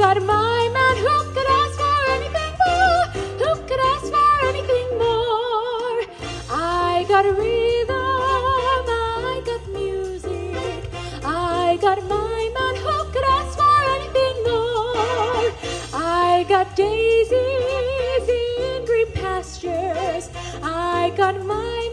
got my man. Who could ask for anything more? Who could ask for anything more? I got rhythm, I got music, I got my man. Who could ask for anything more? I got daisies in green pastures. I got my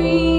one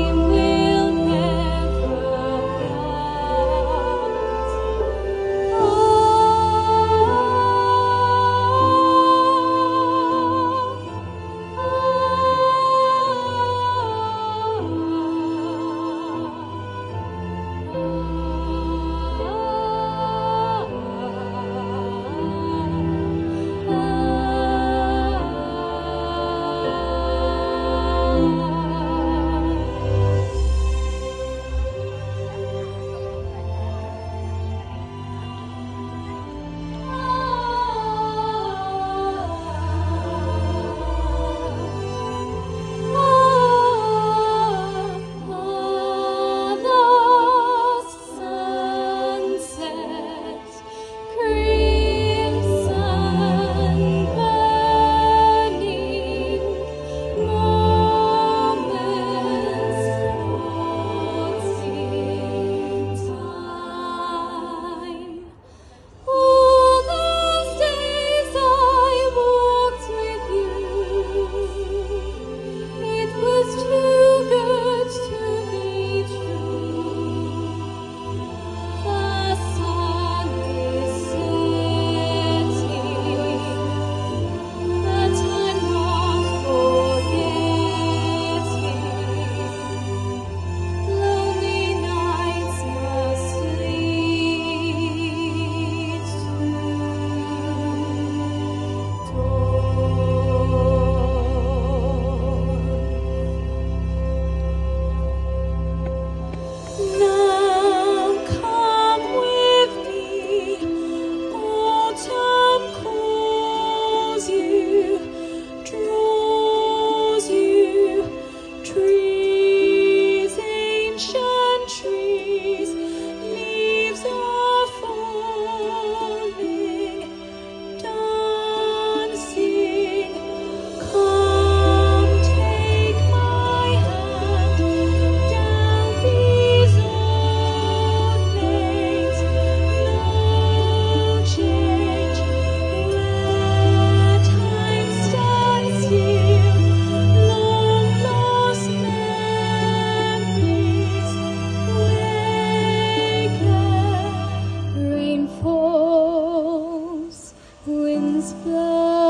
Winds blow.